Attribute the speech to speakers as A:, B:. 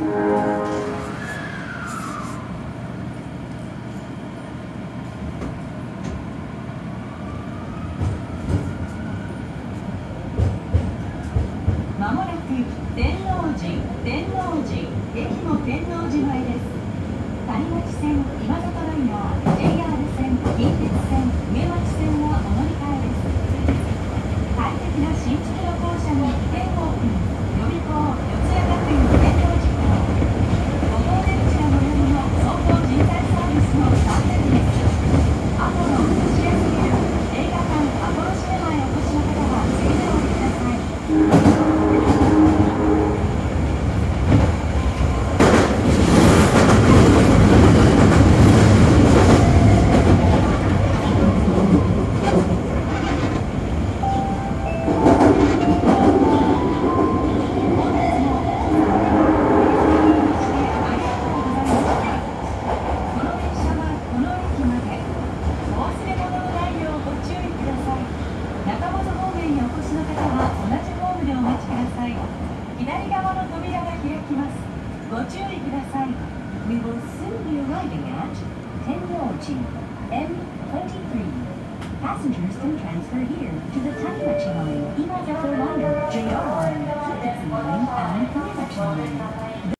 A: まもなく天王寺天王寺駅の天王寺前です。い左側の扉が開きますご注意ください
B: We will soon be arriving at Tenryoji M23 Passengers can transfer here to the Tanimachi line, Imagata line, JR line, Kitetsu line, and Tanimachi line.